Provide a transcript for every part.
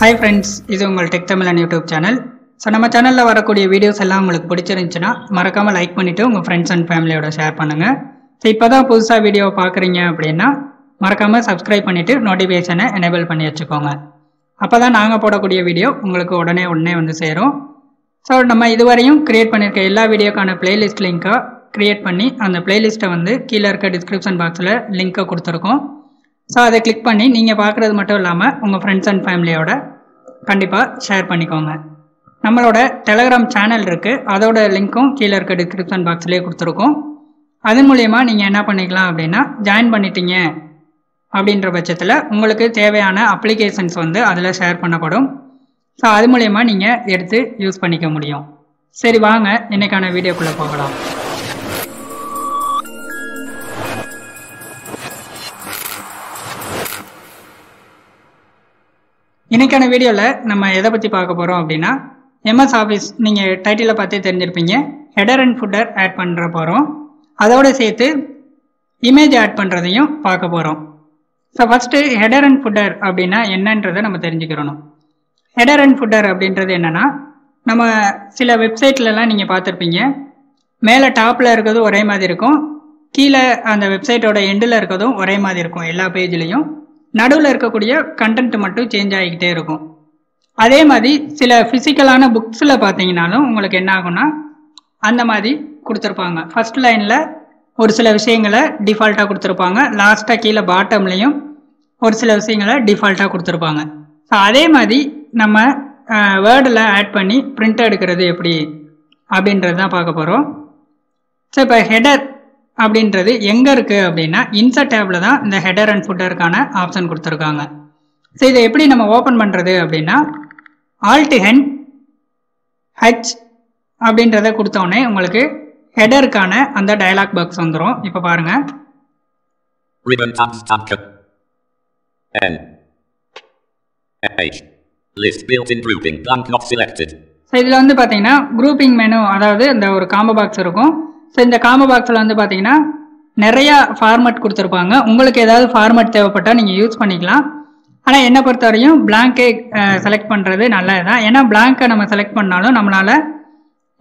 Hi friends இது உங்கள் tech தமிழன் யூடியூப் சேனல் ஸோ நம்ம சேனலில் வரக்கூடிய வீடியோஸ் எல்லாம் உங்களுக்கு பிடிச்சிருந்துச்சுன்னா மறக்காமல் லைக் பண்ணிவிட்டு உங்கள் ஃப்ரெண்ட்ஸ் அண்ட் ஃபேமிலியோட ஷேர் பண்ணுங்கள் ஸோ இப்போ தான் புதுசாக வீடியோ பார்க்குறீங்க அப்படின்னா மறக்காமல் சப்ஸ்கிரைப் பண்ணிவிட்டு நோட்டிஃபிகேஷனை எனேபிள் பண்ணி வச்சுக்கோங்க. அப்போ தான் நாங்கள் போடக்கூடிய வீடியோ உங்களுக்கு உடனே உடனே வந்து சேரும். ஸோ நம்ம இதுவரையும் கிரியேட் பண்ணியிருக்க எல்லா வீடியோக்கான பிளேலிஸ்ட் லிங்க்கை க்ரியேட் பண்ணி அந்த பிளேலிஸ்ட்டை வந்து கீழே இருக்க டிஸ்கிரிப்ஷன் பாக்ஸில் லிங்க்கை கொடுத்துருக்கோம். ஸோ அதை கிளிக் பண்ணி நீங்கள் பார்க்குறது மட்டும் இல்லாமல் உங்கள் ஃப்ரெண்ட்ஸ் அண்ட் ஃபேமிலியோட கண்டிப்பாக ஷேர் பண்ணிக்கோங்க. நம்மளோட டெலகிராம் சேனல் இருக்குது அதோட லிங்க்கும் கீழே இருக்க டிஸ்கிரிப்ஷன் பாக்ஸ்லேயே கொடுத்துருக்கோம். அது மூலயமா நீங்கள் என்ன பண்ணிக்கலாம் அப்படின்னா ஜாயின் பண்ணிட்டீங்க அப்படின்ற பட்சத்தில் உங்களுக்கு தேவையான அப்ளிகேஷன்ஸ் வந்து அதில் ஷேர் பண்ணப்படும். ஸோ அது மூலயமா நீங்கள் எடுத்து யூஸ் பண்ணிக்க முடியும். சரி வாங்க இன்றைக்கான வீடியோக்குள்ளே போகலாம். இன்னைக்கான வீடியோவில் நம்ம எதை பற்றி பார்க்க போகிறோம் அப்படின்னா எம்எஸ் ஆஃபீஸ் நீங்கள் டைட்டிலில் பார்த்தே தெரிஞ்சிருப்பீங்க. ஹெடர் அண்ட் ஃபுட்டர் ஆட் பண்ணுற போகிறோம் அதோடு சேர்த்து இமேஜ் ஆட் பண்ணுறதையும் பார்க்க போகிறோம் so first header and footer அப்படின்னா என்னன்றதை நம்ம தெரிஞ்சுக்கிறணும். ஹெடர் அண்ட் ஃபுட்டர் அப்படின்றது என்னென்னா நம்ம சில வெப்சைட்லலாம் நீங்கள் பார்த்துருப்பீங்க. மேலே டாப்பில் இருக்கிறதும் ஒரே மாதிரி இருக்கும். கீழே அந்த வெப்சைட்டோட எண்டில் இருக்கிறதும் ஒரே மாதிரி இருக்கும் எல்லா பேஜ்லேயும் நடுவில் இருக்கக்கூடிய கண்டென்ட் மட்டும் சேஞ்ச் ஆகிக்கிட்டே இருக்கும். அதே மாதிரி சில ஃபிசிக்கலான புக்ஸில் பார்த்தீங்கனாலும் உங்களுக்கு என்ன ஆகும்னா அந்த மாதிரி கொடுத்துருப்பாங்க. ஃபர்ஸ்ட் லைனில் ஒரு சில விஷயங்களை டிஃபால்ட்டாக கொடுத்துருப்பாங்க. லாஸ்ட்டாக கீழே பாட்டம்லேயும் ஒரு சில விஷயங்களை டிஃபால்ட்டாக கொடுத்துருப்பாங்க. ஸோ அதே மாதிரி நம்ம வேர்டில் ஆட் பண்ணி பிரிண்ட் எடுக்கிறது எப்படி அப்படின்றது தான் பார்க்க போகிறோம் ஸோ இப்போ ஹெடர் அப்படின்றது எங்கே இருக்குது அப்படின்னா இன்சர்ட் டேப்பில் தான் இந்த ஹெடர் அண்ட் ஃபுட்டருக்கான ஆப்ஷன் கொடுத்துருக்காங்க. ஸோ இதை எப்படி நம்ம ஓப்பன் பண்ணுறது அப்படின்னா ஆல்ட் ஹென் ஹச் அப்படின்றத கொடுத்தோடனே உங்களுக்கு ஹெடருக்கான அந்த டயலாக் பாக்ஸ் வந்துடும் இப்போ பாருங்கள் Ribbon tabs tab N. H List built-in grouping. Blank not selected. So இதில் வந்து பார்த்தீங்கன்னா குரூப்பிங் மெனு அதாவது இந்த ஒரு காம்போ பாக்ஸ் இருக்கும். ஸோ இந்த காம்போ பாக்ஸில் வந்து பார்த்தீங்கன்னா நிறையா ஃபார்மட் கொடுத்துருப்பாங்க. உங்களுக்கு ஏதாவது ஃபார்மட் தேவைப்பட்டால் நீங்கள் யூஸ் பண்ணிக்கலாம். ஆனால் என்னை பொறுத்தவரையும் பிளாங்கே செலக்ட் பண்ணுறது நல்லது தான் ஏன்னா பிளாங்கை நம்ம செலக்ட் பண்ணாலும் நம்மளால்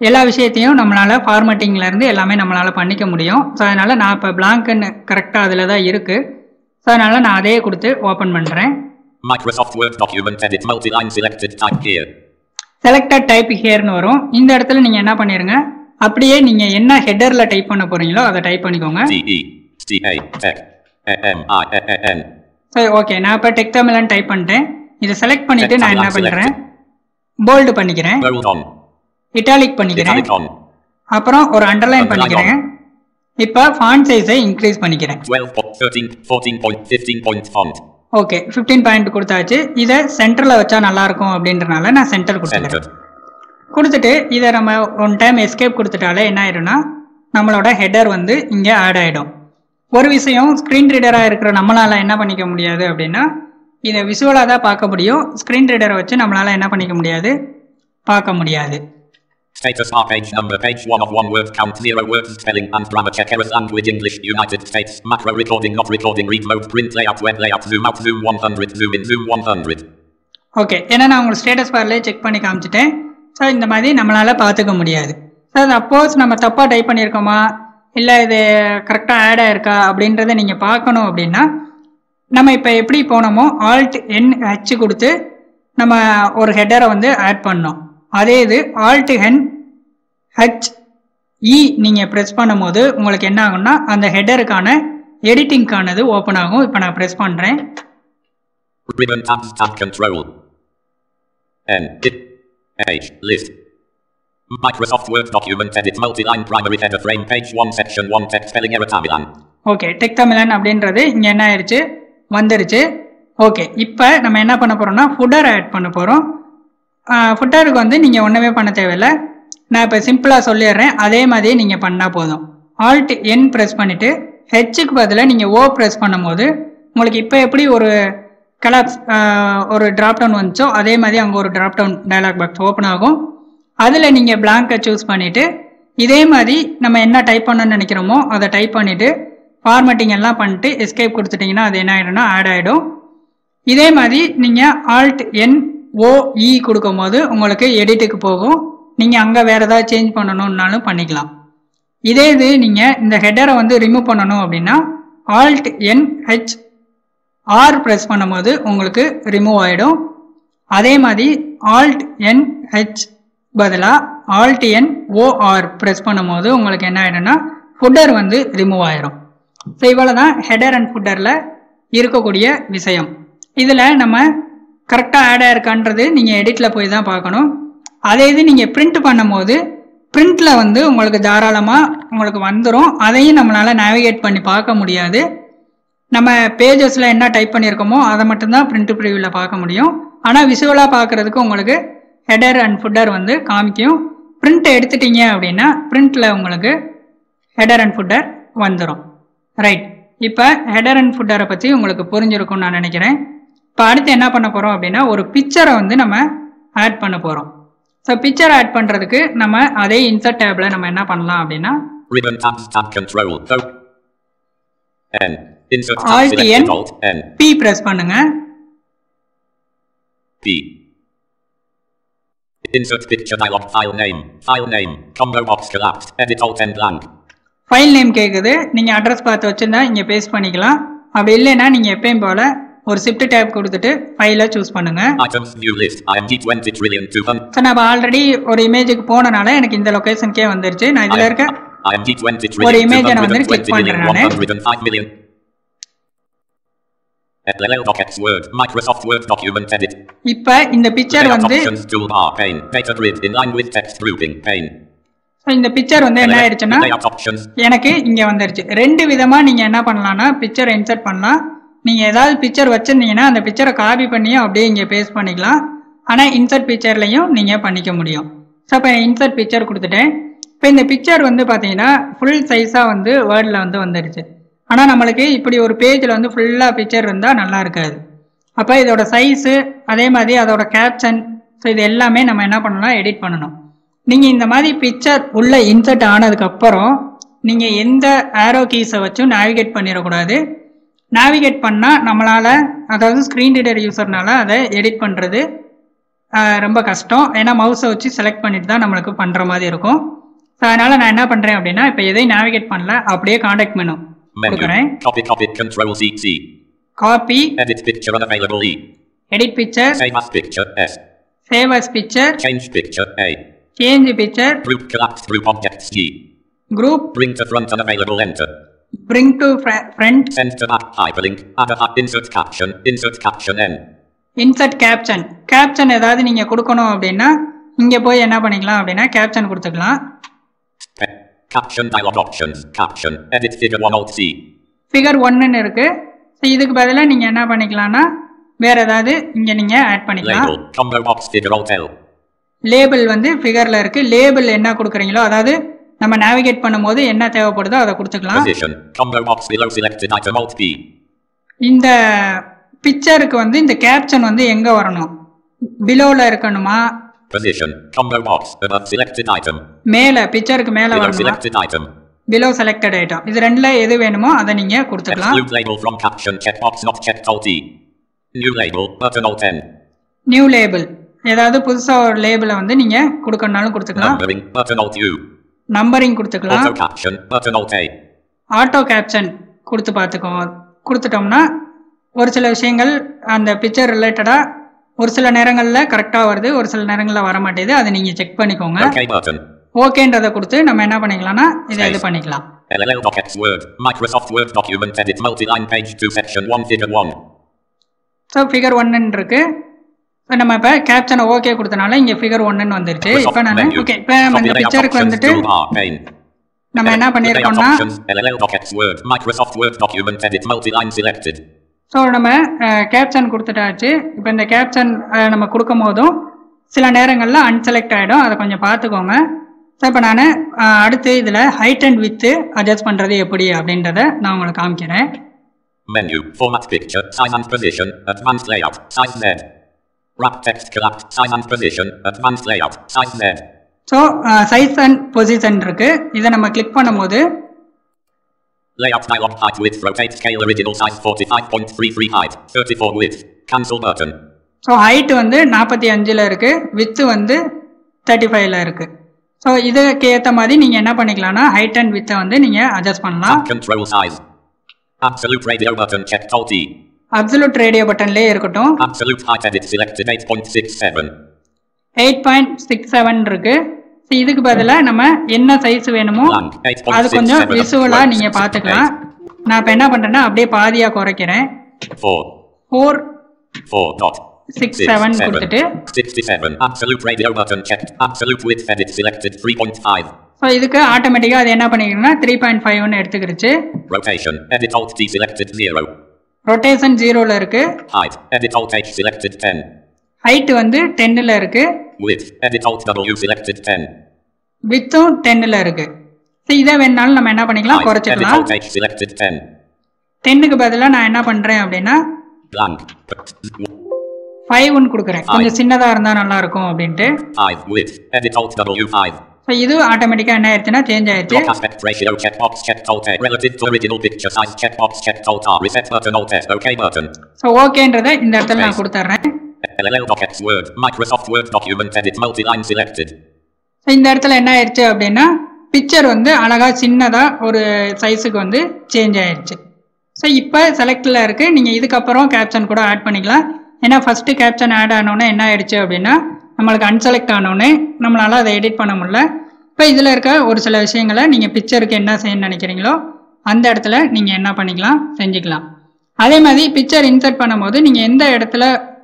எல்லா விஷயத்தையும் நம்மளால் ஃபார்மட்டிங்லேருந்து எல்லாமே நம்மளால் பண்ணிக்க முடியும். ஸோ அதனால் நான் இப்போ பிளாங்க்குன்னு கரெக்டாக அதில் தான் இருக்குது ஸோ அதனால் நான் அதையே கொடுத்து ஓப்பன் பண்ணுறேன் Microsoft Word document edit multi-line selected type here. Selected type ஹியர்னு வரும். இந்த இடத்துல நீங்கள் என்ன பண்ணிடுங்க அப்படியே நீங்கள் என்ன ஹெட்டரில் டைப் பண்ண போகிறீங்களோ அதை டைப் பண்ணிக்கோங்க. E. சரி ஓகே நான் இப்போ டெக் தமிழன் டைப் பண்ணிட்டேன். இதை செலக்ட் பண்ணிவிட்டு நான் என்ன பண்ணுறேன் போல்டு பண்ணிக்கிறேன். இட்டாலிக் பண்ணிக்கிறேன். அப்புறம் ஒரு அண்டர்லைன் பண்ணிக்கிறேன். இப்போ ஃபாண்ட் சைஸை இன்க்ரீஸ் பண்ணிக்கிறேன். 12 point 13 14 point 15 point font. Okay fifteen point கொடுத்தாச்சு. இதை சென்டரில் வச்சா நல்லாயிருக்கும் அப்படின்றனால நான் சென்டர் Center. கொடுத்துட்டு இதை நம்ம ஒன் டைம் எஸ்கேப் கொடுத்துட்டாலே என்ன ஆயிடும்னா நம்மளோட ஹெடர் வந்து இங்கே ஆட் ஆகிடும் ஒரு விஷயம் ஸ்க்ரீன் ரீடராக இருக்கிற நம்மளால் என்ன பண்ணிக்க முடியாது அப்படின்னா இதை விஷுவலாக தான் பார்க்க முடியும். ஸ்க்ரீன் ரீடரை வச்சு நம்மளால் என்ன பண்ணிக்க முடியாது? பார்க்க முடியாது. Status bar page number page 1 of 1 word count 0 words spelling and grammar check errors language English United States macro recording not recording read mode print layout web layout zoom out zoom 100 zoom in zoom 100 okay ஏன்னா நான் உங்களுக்கு status பார்லேயே check பண்ணி காமிச்சிட்டேன். So இந்த மாதிரி நம்மளால் பார்த்துக்க முடியாது. So அப்போஸ் நம்ம தப்பாக டைப் பண்ணியிருக்கோமா? இல்லை இது கரெக்டாக ஆட் ஆயிருக்கா? அப்படின்றத நீங்கள் பார்க்கணும் அப்படின்னா நம்ம இப்போ எப்படி போனோமோ ஆல்ட் என் ஹெச் கொடுத்து நம்ம ஒரு ஹெட்டரை வந்து ஆட் பண்ணோம் அதே இது ஆல்ட் ஹென் ஹச் இ நீங்கள் ப்ரெஸ் பண்ணும்போது உங்களுக்கு என்ன ஆகும்னா அந்த ஹெட்டருக்கான எடிட்டிங்க்கானது ஓப்பன் ஆகும். இப்போ நான் ப்ரெஸ் பண்ணுறேன் Page. list Microsoft Word document edit multi-line primary header frame page 1 section 1 text spelling error tabilan okay tech Tamilan அப்படின்றது இங்கே என்ன ஆயிடுச்சு வந்துருச்சு. ஓகே இப்போ நம்ம என்ன பண்ண போகிறோம்னா ஃபுட்டர் ஆட் பண்ண போகிறோம் ஃபுட்டருக்கு வந்து நீங்கள் ஒன்றுமே பண்ண தேவையில்லை. நான் இப்போ சிம்பிளாக சொல்லிடுறேன். அதே மாதிரியே நீங்கள் பண்ணால் போதும். ஆல்ட் என் ப்ரெஸ் பண்ணிவிட்டு ஹெச்சுக்கு பதிலாக நீங்கள் ஓ ப்ரெஸ் பண்ணும்போது உங்களுக்கு இப்போ எப்படி ஒரு கலாப்ஸ் ஒரு ட்ராப் டவுன் வந்துச்சோ அதே மாதிரி அங்கே ஒரு drop down dialog box open ஆகும். அதில் நீங்கள் பிளாங்கை சூஸ் பண்ணிவிட்டு இதே மாதிரி நம்ம என்ன டைப் பண்ணணும்னு நினைக்கிறோமோ அதை டைப் பண்ணிவிட்டு ஃபார்மேட்டிங் எல்லாம் பண்ணிட்டு எஸ்கேப் கொடுத்துட்டிங்கன்னா அது என்ன ஆகிடும்னா ஆட் ஆகிடும் இதே மாதிரி நீங்கள் ஆல்ட் என் ஓஇ e கொடுக்கும் போது உங்களுக்கு எடிட்டுக்கு போகும். நீங்கள் அங்கே வேறு ஏதாவது சேஞ்ச் பண்ணணும்னாலும் பண்ணிக்கலாம். இதே இது நீங்கள் இந்த ஹெட்டரை வந்து ரிமூவ் பண்ணணும் அப்படின்னா alt N H R press பண்ணும்போது உங்களுக்கு ரிமூவ் ஆகிடும் அதே மாதிரி ஆல்ட் என் ஹெச் பதிலாக ஆல்ட் என் ஓஆர் ப்ரெஸ் பண்ணும்போது உங்களுக்கு என்ன ஆகிடும்னா ஃபுட்டர் வந்து ரிமூவ் ஆயிடும் ஸோ இவ்வளோ தான் ஹெடர் அண்ட் ஃபுட்டரில் இருக்கக்கூடிய விஷயம். இதில் நம்ம கரெக்டாக ஆட் ஆயிருக்கான்றது நீங்கள் எடிட்டில் போய் தான் பார்க்கணும். அதே இது நீங்கள் பிரிண்ட் பண்ணும்போது பிரிண்ட்டில் வந்து உங்களுக்கு தாராளமாக உங்களுக்கு வந்துடும் அதையும் நம்மளால் நேவிகேட் பண்ணி பார்க்க முடியாது. நம்ம பேஜஸில் என்ன டைப் பண்ணியிருக்கோமோ அதை மட்டும்தான் பிரிண்ட் ப்ரிவியூவில் பார்க்க முடியும். ஆனால் விசுவலாக பார்க்குறதுக்கு உங்களுக்கு ஹெடர் அண்ட் ஃபுட்டர் வந்து காமிக்கும். பிரிண்ட் எடுத்துட்டீங்க அப்படின்னா பிரிண்டில் உங்களுக்கு ஹெடர் அண்ட் ஃபுட்டர் வந்துடும் ரைட் இப்போ ஹெடர் அண்ட் ஃபுட்டரை பற்றி உங்களுக்கு புரிஞ்சிருக்கும்னு நான் நினைக்கிறேன். இப்போ அடுத்து என்ன பண்ண போகிறோம் அப்படின்னா ஒரு பிக்சரை வந்து நம்ம ஆட் பண்ண போகிறோம் ஸோ பிக்சர் ஆட் பண்ணுறதுக்கு நம்ம அதே இன்சர்ட் டேபில் நம்ம என்ன பண்ணலாம் அப்படின்னா Insert tab Alt N. Alt N. P press பண்ணுங்க P. Insert picture dialog file name. File name. Combo box collapsed. Edit Alt N blank. File name கேட்குது நீங்கள் அட்ரஸ் பார்த்து வச்சுருந்தா இங்கே பேஸ்ட் பண்ணிக்கலாம் அப்படி இல்லைன்னா நீங்கள் எப்பயும் போல் ஒரு ஷிஃப்ட் டேப் கொடுத்துட்டு ஃபைலை சூஸ் பண்ணுங்கள் Items view list. IMG 20 trillion 200. So நம்ம ஆல்ரெடி ஒரு இமேஜுக்கு போனனால எனக்கு இந்த லொக்கேஷனுக்கே வந்துருச்சு நான் இதில் இருக்க IMG 20 ஒரு image நான் வந்து 220 click million பண்றேன் நானு. 105 million. LLL docx Word. Microsoft Word document edit. இப்போ இந்த பிக்சர் வந்து options toolbar pane. Data grid in line with text grouping pane. so இந்த பிக்சர் வந்து என்ன ஆயிடுச்சுன்னா. எனக்கு இங்கே வந்துருச்சு ரெண்டு விதமாக நீங்கள் என்ன பண்ணலாம்னா பிக்சரை இன்சர்ட் பண்ணலாம் நீங்கள் ஏதாவது பிக்சர் வச்சுருந்தீங்கன்னா அந்த பிக்சரை காப்பி பண்ணியும் அப்படியே இங்கே பேஸ்ட் பண்ணிக்கலாம் ஆனால் இன்சர்ட் பிக்சர்லையும் நீங்கள் பண்ணிக்க முடியும் ஸோ இப்போ இன்சர்ட் பிக்சர் கொடுத்துட்டேன் இப்போ இந்த பிக்சர் வந்து பார்த்தீங்கன்னா ஃபுல் சைஸாக வந்து வேர்டில் வந்து வந்துடுச்சு ஆனால் நம்மளுக்கு இப்படி ஒரு பேஜில் வந்து ஃபுல்லாக பிக்சர் இருந்தால் நல்லா இருக்காது. அப்போ இதோட சைஸு அதே மாதிரி அதோட கேப்ஷன் ஸோ இது எல்லாமே நம்ம என்ன பண்ணலாம் எடிட் பண்ணணும். நீங்கள் இந்த மாதிரி பிக்சர் உள்ள இன்சர்ட் ஆனதுக்கப்புறம் நீங்கள் எந்த ஆரோ கீஸை வச்சும் நேவிகேட் பண்ணிடக்கூடாது. நேவிகேட் பண்ணால் நம்மளால் அதாவது ஸ்க்ரீன் ரீடர் யூஸர்னால அதை எடிட் பண்ணுறது ரொம்ப கஷ்டம். ஏன்னா மவுஸை வச்சு செலக்ட் பண்ணிட்டு தான் நம்மளுக்கு பண்ணுற மாதிரி இருக்கும். ஸோ அதனால் நான் என்ன பண்ணுறேன் அப்படின்னா இப்போ எதையும் நேவிகேட் பண்ணல அப்படியே காண்டாக்ட் மெனு கொடுக்குறேன் Copy copy control C C. Copy Edit picture unavailable E. Edit picture Save as picture S. Save as picture Change picture A. Change picture Group collapsed group objects G. Group Bring to front unavailable enter. bring to front Send to back hyperlink. Add a hy- insert caption. Insert caption N. Insert caption caption ஏதாவது நீங்கள் கொடுக்கணும் அப்படின்னா இங்கே போய் என்ன பண்ணிக்கலாம் அப்படின்னா caption கொடுத்துக்கலாம் Caption dialog options. Caption. Edit figure 1 alt C. Figure ஒன்றுன்னு இருக்குது ஸோ இதுக்கு பதிலாக நீங்கள் என்ன பண்ணிக்கலாம்னா வேறு ஏதாவது இங்கே நீங்கள் ஆட் பண்ணிக்கலாம் Label. Combo box figure alt L. Label வந்து ஃபிகரில் இருக்குது லேபிள் என்ன கொடுக்குறீங்களோ அதாவது நம்ம நேவிகேட் பண்ணும்போது என்ன தேவைப்படுதோ அதை கொடுத்துக்கலாம் Position. Combo box below selected item alt P. இந்த பிக்சருக்கு வந்து இந்த கேப்ஷன் வந்து எங்கே வரணும் பிலோவில் இருக்கணுமா Position. Combo box above selected item. மேலே பிக்சருக்கு மேலே Below வரணுமா selected item. Below selected item இது ரெண்டில் எது வேணுமோ அதை நீங்கள் கொடுத்துக்கலாம் Exclude label from caption checkbox not checked alt E. New label button alt N. New label ஏதாவது புதுசாக ஒரு லேபிளை வந்து நீங்கள் கொடுக்கணுனாலும் கொடுத்துக்கலாம் Numbering button alt U. Numbering கொடுத்துக்கலாம் Auto caption button alt A. Auto caption கொடுத்து பார்த்துக்கோ கொடுத்துட்டோம்னா ஒரு சில விஷயங்கள் அந்த பிக்சர் ரிலேட்டடாக ஒரு சில நேரங்களில் கரெக்டாக வருது ஒரு சில நேரங்களில் வர மாட்டேது அதை நீங்கள் செக் பண்ணிக்கோங்க. ஓகேன்றதை கொடுத்து நம்ம என்ன பண்ணிக்கலாம்னா இதை இது பண்ணிக்கலாம் LLL docx Word. Microsoft Word document edit multi-line page 2 section 1 figure 1. So figure ஒன்னுன்னு இருக்கு இப்போ நம்ம இப்போ கேப்ஷனை ஓகே கொடுத்தனால இங்கே ஃபிகர் ஒன்னுன்னு வந்துருச்சு இப்போ நான். ஓகே இப்போ நம்ம இந்த பிக்சருக்கு வந்துட்டு. நம்ம என்ன பண்ணியிருக்கோம்னா ஸோ நம்ம கேப்ஷன் கொடுத்துட்டாச்சு இப்போ இந்த கேப்ஷன் நம்ம கொடுக்கும் போதும் சில நேரங்களில் அன்செலக்ட் ஆகிடும் அதை கொஞ்சம் பார்த்துக்கோங்க ஸோ இப்போ நான் அடுத்து இதில் ஹைட் அண்ட் வித்து அட்ஜஸ்ட் பண்ணுறது எப்படி அப்படின்றத நான் உங்களுக்கு காமிக்கிறேன் Menu. Format picture. Size and position. Advanced layout. Size Z. Wrap text collapse. Size and position. Advanced layout. Size Z. So size and position இருக்குது இதை நம்ம கிளிக் பண்ணும்போது Layout dialog height width rotate scale original size 45.33 height 34 width cancel button so height வந்து நாற்பத்தி அஞ்சில் இருக்குது with வந்து thirty ஃபைவ்ல இருக்குது ஸோ இதுக்கு ஏற்ற மாதிரி நீங்கள் என்ன பண்ணிக்கலாம்னா ஹைட் அண்ட் வித்தை வந்து நீங்கள் அட்ஜஸ்ட் பண்ணலாம் control size. Absolute radio button checked Alt E. Absolute radio பட்டன்லேயே இருக்கட்டும் Absolute height edit selected 8.67. Eight point இதுக்கு பதிலாக நம்ம என்ன சைஸ் வேணுமோ. அது கொஞ்சம் 8.67 விசுவலாக upwards. நீங்கள் பார்த்துக்கலாம் நான் இப்போ என்ன பண்ணுறேன்னா அப்படியே பாதியாக குறைக்கிறேன் 4. Four 4 dot. Six seven. கொடுத்துட்டு 67. Absolute radio button checked. Absolute width edit selected 3.5. So இதுக்கு ஆட்டோமேட்டிக்காக அது என்ன பண்ணிக்கிறதுனா த்ரீ பாயிண்ட் ஃபைவ்னு எடுத்துக்கிடுச்சு Rotation. Edit Alt D selected 0. Rotation ஜீரோவில் இருக்கு Height. Edit Alt H selected 10. Height வந்து டென்னில் இருக்கு Width. Edit Alt W selected 10. வித்தும் டென்னில் இருக்கு ஸோ இதை வேணாலும் நம்ம என்ன பண்ணிக்கலாம் குறைச்சிக்கலாம் Alt H selected 10. டென்னுக்கு பதிலாக நான் என்ன பண்ணுறேன் அப்படின்னா. ஃபைவ்னு கொடுக்குறேன் கொஞ்சம் சின்னதாக இருந்தால் நல்லா இருக்கும் அப்படின்ட்டு 5. Width. Edit Alt W 5. So இது ஆட்டோமேட்டிக்காக என்ன ஆயிடுச்சுன்னா சேஞ்ச் ஆயிடுச்சு. ஸோ ஓகேன்றதை இந்த இடத்துல நான் கொடுத்துட்றேன் LL doc Word. Microsoft Word document edit Multiline selected. இந்த இடத்துல என்ன ஆயிடுச்சு அப்படின்னா பிக்சர் வந்து அழகாக சின்னதாக ஒரு சைஸுக்கு வந்து சேஞ்ச் ஆயிடுச்சு ஸோ இப்போ செலக்டில் இருக்குது நீங்கள் இதுக்கப்புறம் கேப்ஷன் கூட ஆட் பண்ணிக்கலாம் ஏன்னா ஃபஸ்ட்டு கேப்ஷன் ஆட் ஆனோன்னே என்ன ஆயிடுச்சு அப்படின்னா நம்மளுக்கு அன்செலக்ட் ஆனோடனே நம்மளால் அதை எடிட் பண்ண முடியல இப்போ இதில் இருக்க ஒரு சில விஷயங்களை நீங்கள் பிக்சருக்கு என்ன செய்யணும்னு நினைக்கிறீங்களோ அந்த இடத்துல நீங்கள் என்ன பண்ணிக்கலாம் செஞ்சுக்கலாம் அதே மாதிரி பிக்சர் இன்சர்ட் பண்ணும்போது நீங்கள் எந்த இடத்துல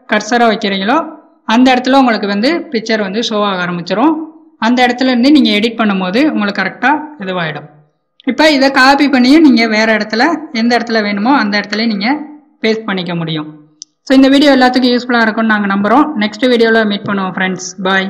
கர்சரை வைக்கிறீங்களோ அந்த இடத்துல உங்களுக்கு வந்து பிக்சர் வந்து ஷோ ஆக ஆரம்பிச்சிடும் அந்த இடத்துல இருந்து நீங்கள் எடிட் பண்ணும்போது உங்களுக்கு கரெக்டாக இதுவாகிடும் இப்போ இதை காப்பி பண்ணியும் நீங்கள் வேறு இடத்துல எந்த இடத்துல வேணுமோ அந்த இடத்துல நீங்கள் பேஸ்ட் பண்ணிக்க முடியும். ஸோ இந்த வீடியோ எல்லாத்துக்கும் யூஸ்ஃபுல்லாக இருக்கும்னு நாங்கள் நம்புகிறோம் நெக்ஸ்ட் வீடியோவில் மீட் பண்ணுவோம் ஃப்ரெண்ட்ஸ் பாய்